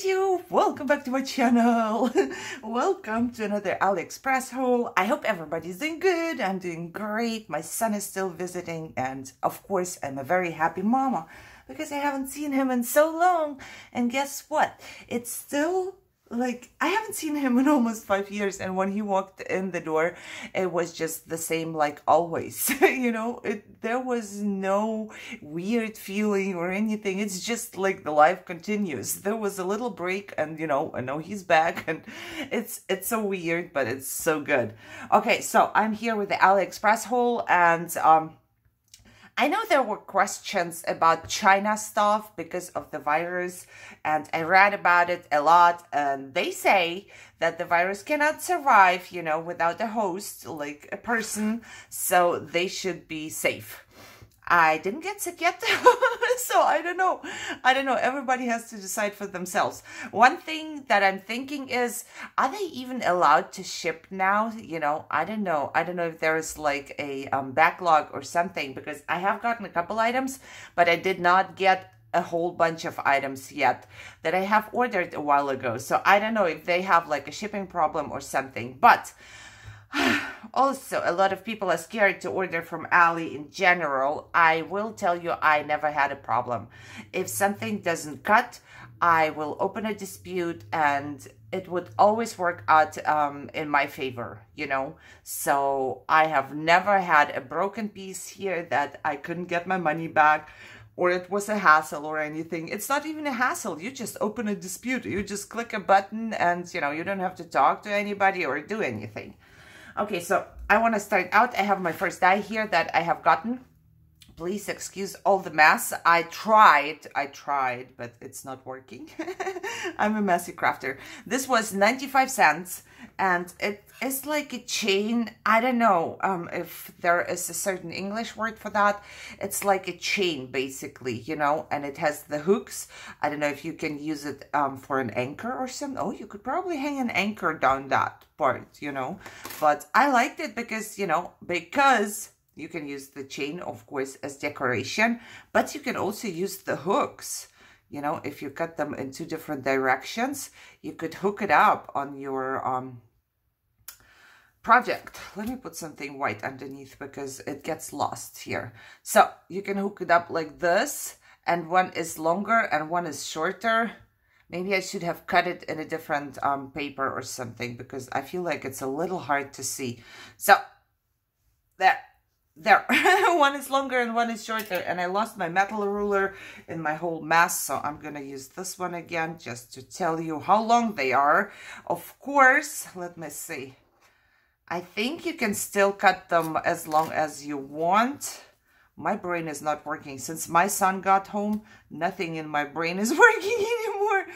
YouTube! Welcome back to my channel! Welcome to another AliExpress haul. I hope everybody's doing good. I'm doing great. My son is still visiting and of course I'm a very happy mama because I haven't seen him in so long. And guess what? It's still like I haven't seen him in almost five years and when he walked in the door it was just the same like always you know? It there was no weird feeling or anything. It's just like the life continues. There was a little break and you know I know he's back and it's it's so weird but it's so good. Okay so I'm here with the AliExpress haul and um I know there were questions about China stuff because of the virus, and I read about it a lot. And they say that the virus cannot survive, you know, without a host, like a person, so they should be safe. I didn't get sick yet, so I don't know. I don't know. Everybody has to decide for themselves. One thing that I'm thinking is, are they even allowed to ship now? You know, I don't know. I don't know if there is like a um, backlog or something because I have gotten a couple items, but I did not get a whole bunch of items yet that I have ordered a while ago. So I don't know if they have like a shipping problem or something, but also, a lot of people are scared to order from Ali in general. I will tell you, I never had a problem. If something doesn't cut, I will open a dispute and it would always work out um, in my favor, you know? So I have never had a broken piece here that I couldn't get my money back or it was a hassle or anything. It's not even a hassle. You just open a dispute. You just click a button and, you know, you don't have to talk to anybody or do anything. Okay, so I want to start out. I have my first die here that I have gotten. Please excuse all the mess. I tried, I tried, but it's not working. I'm a messy crafter. This was 95 cents and it is like a chain. I don't know um, if there is a certain English word for that. It's like a chain basically, you know, and it has the hooks. I don't know if you can use it um, for an anchor or something. Oh, you could probably hang an anchor down that part, you know, but I liked it because, you know, because you can use the chain, of course, as decoration, but you can also use the hooks. You know, if you cut them in two different directions, you could hook it up on your um, project. Let me put something white underneath because it gets lost here. So you can hook it up like this and one is longer and one is shorter. Maybe I should have cut it in a different um, paper or something because I feel like it's a little hard to see. So there there one is longer and one is shorter and I lost my metal ruler in my whole mess so I'm gonna use this one again just to tell you how long they are of course let me see I think you can still cut them as long as you want my brain is not working since my son got home nothing in my brain is working anymore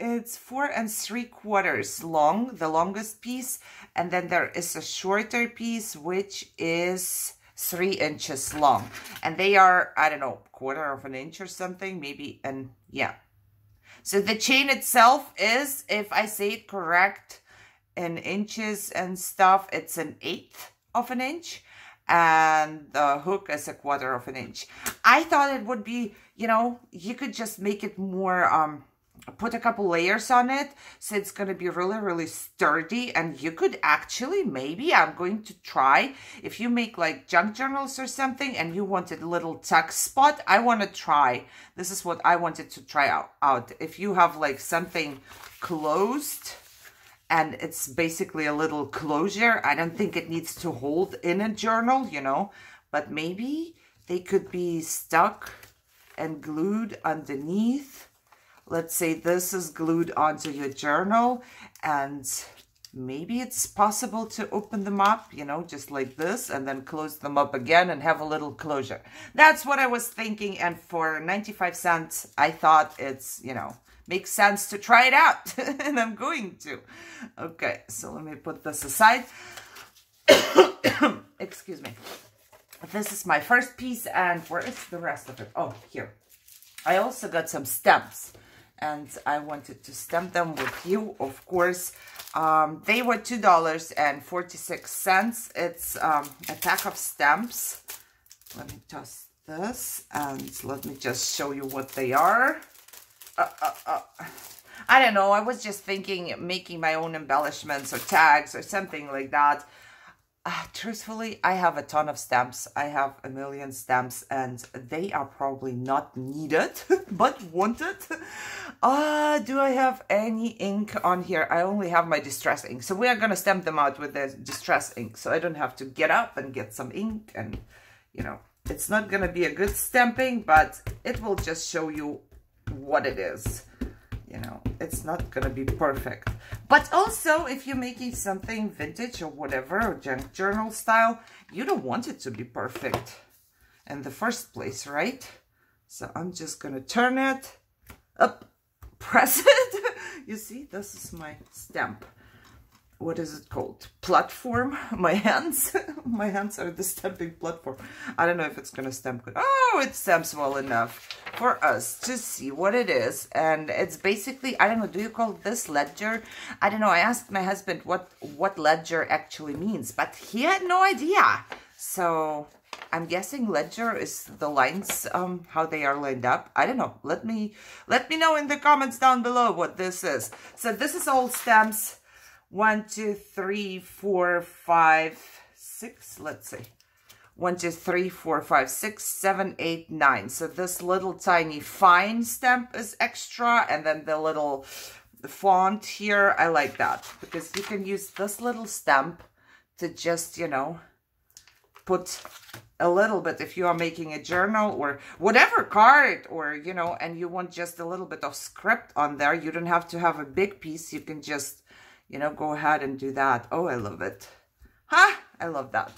it's four and three quarters long the longest piece and then there is a shorter piece which is three inches long. And they are, I don't know, quarter of an inch or something, maybe, and yeah. So the chain itself is, if I say it correct, in inches and stuff, it's an eighth of an inch. And the hook is a quarter of an inch. I thought it would be, you know, you could just make it more, um, put a couple layers on it so it's going to be really really sturdy and you could actually maybe i'm going to try if you make like junk journals or something and you wanted a little tuck spot i want to try this is what i wanted to try out, out if you have like something closed and it's basically a little closure i don't think it needs to hold in a journal you know but maybe they could be stuck and glued underneath let's say this is glued onto your journal and maybe it's possible to open them up, you know, just like this and then close them up again and have a little closure. That's what I was thinking. And for 95 cents, I thought it's, you know, makes sense to try it out and I'm going to. Okay, so let me put this aside. Excuse me. This is my first piece and where is the rest of it? Oh, here. I also got some stamps and I wanted to stamp them with you, of course. Um, they were $2.46. It's um, a pack of stamps. Let me toss this and let me just show you what they are. Uh, uh. I don't know. I was just thinking making my own embellishments or tags or something like that. Uh, truthfully, I have a ton of stamps. I have a million stamps and they are probably not needed, but wanted. Uh, do I have any ink on here? I only have my distress ink. So we are going to stamp them out with the distress ink. So I don't have to get up and get some ink and, you know, it's not going to be a good stamping, but it will just show you what it is you know, it's not going to be perfect. But also, if you're making something vintage or whatever, or junk journal style, you don't want it to be perfect in the first place, right? So I'm just going to turn it up, press it. you see, this is my stamp what is it called? Platform. My hands. My hands are the stamping platform. I don't know if it's to stamp good. Oh, it stamps well enough for us to see what it is. And it's basically, I don't know, do you call this ledger? I don't know. I asked my husband what, what ledger actually means, but he had no idea. So I'm guessing ledger is the lines, um, how they are lined up. I don't know. Let me, let me know in the comments down below what this is. So this is all stamps one, two, three, four, five, six, let's see. One, two, three, four, five, six, seven, eight, nine. So this little tiny fine stamp is extra. And then the little font here, I like that. Because you can use this little stamp to just, you know, put a little bit if you are making a journal or whatever card or, you know, and you want just a little bit of script on there. You don't have to have a big piece. You can just you know, go ahead and do that. Oh, I love it. Huh? I love that.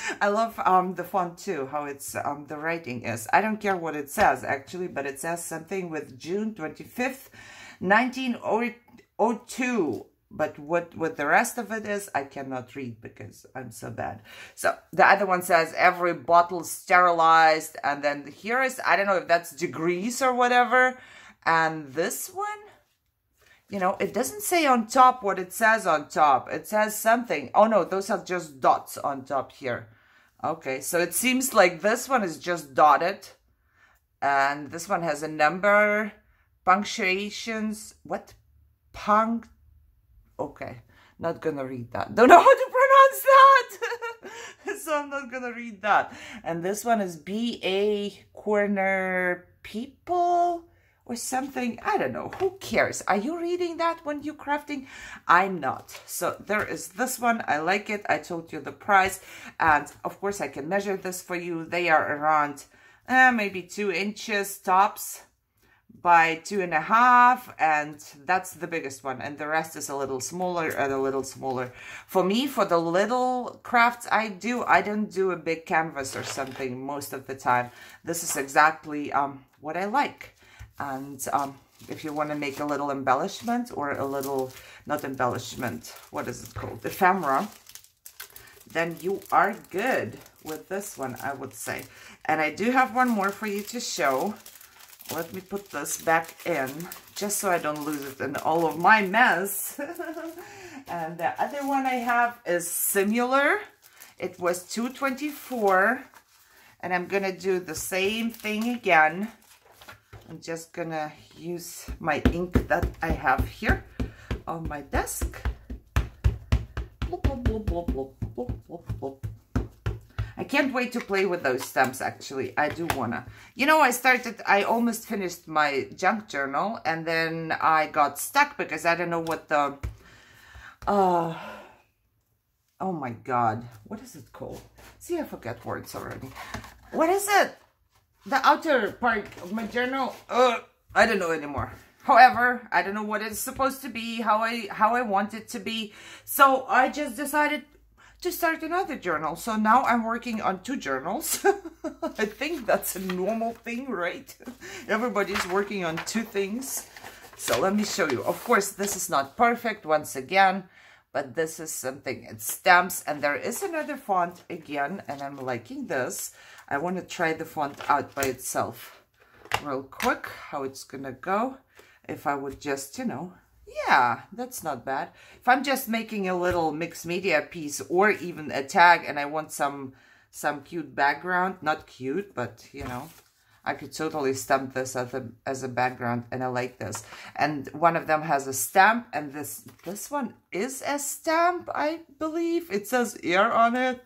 I love um, the font too, how it's um, the writing is. I don't care what it says actually, but it says something with June 25th, 1902. But what, what the rest of it is, I cannot read because I'm so bad. So the other one says every bottle sterilized. And then here is, I don't know if that's degrees or whatever. And this one, you know, it doesn't say on top what it says on top. It says something. Oh, no, those are just dots on top here. Okay, so it seems like this one is just dotted. And this one has a number, punctuations. What? Punct. Okay, not gonna read that. Don't know how to pronounce that. so I'm not gonna read that. And this one is B.A. Corner People or something. I don't know. Who cares? Are you reading that when you're crafting? I'm not. So there is this one. I like it. I told you the price. And of course, I can measure this for you. They are around uh, maybe two inches tops by two and a half and that's the biggest one and the rest is a little smaller and a little smaller for me for the little crafts i do i don't do a big canvas or something most of the time this is exactly um what i like and um, if you want to make a little embellishment or a little, not embellishment, what is it called? Ephemera, then you are good with this one, I would say. And I do have one more for you to show. Let me put this back in, just so I don't lose it in all of my mess. and the other one I have is similar. It was 224 and I'm going to do the same thing again I'm just gonna use my ink that I have here on my desk. I can't wait to play with those stamps actually. I do wanna. You know, I started, I almost finished my junk journal and then I got stuck because I don't know what the, uh, oh my God, what is it called? See, I forget words already. What is it? The outer part of my journal, uh, I don't know anymore. However, I don't know what it's supposed to be, how I how I want it to be. So I just decided to start another journal. So now I'm working on two journals. I think that's a normal thing, right? Everybody's working on two things. So let me show you. Of course, this is not perfect once again, but this is something, it stamps. And there is another font again, and I'm liking this. I want to try the font out by itself real quick, how it's going to go. If I would just, you know, yeah, that's not bad. If I'm just making a little mixed media piece or even a tag and I want some some cute background, not cute, but, you know, I could totally stamp this as a, as a background and I like this. And one of them has a stamp and this, this one is a stamp, I believe. It says air on it.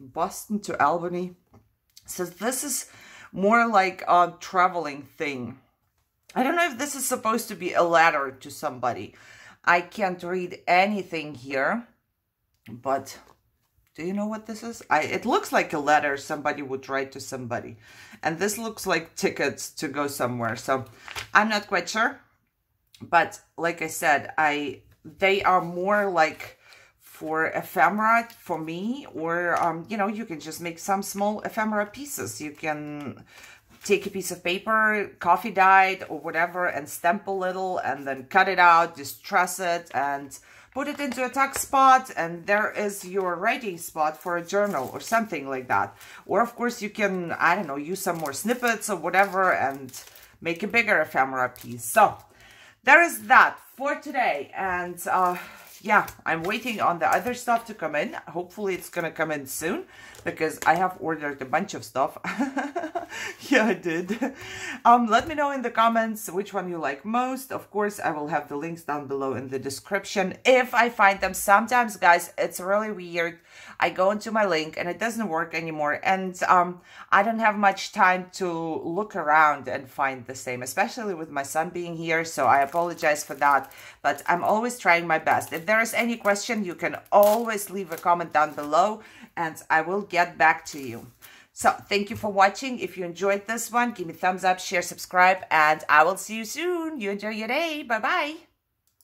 Boston to Albany. So this is more like a traveling thing. I don't know if this is supposed to be a letter to somebody. I can't read anything here, but do you know what this is? I It looks like a letter somebody would write to somebody. And this looks like tickets to go somewhere. So I'm not quite sure. But like I said, I they are more like for ephemera for me. Or, um, you know, you can just make some small ephemera pieces. You can take a piece of paper, coffee dyed or whatever, and stamp a little and then cut it out, distress it and put it into a tuck spot and there is your writing spot for a journal or something like that. Or of course you can, I don't know, use some more snippets or whatever and make a bigger ephemera piece. So there is that for today. And uh, yeah, I'm waiting on the other stuff to come in. Hopefully it's going to come in soon because I have ordered a bunch of stuff. yeah, I did. Um, let me know in the comments which one you like most. Of course, I will have the links down below in the description if I find them. Sometimes, guys, it's really weird. I go into my link and it doesn't work anymore. And um, I don't have much time to look around and find the same, especially with my son being here. So I apologize for that. But I'm always trying my best. If there is any question, you can always leave a comment down below and I will get back to you. So thank you for watching. If you enjoyed this one, give me thumbs up, share, subscribe, and I will see you soon. You enjoy your day. Bye-bye.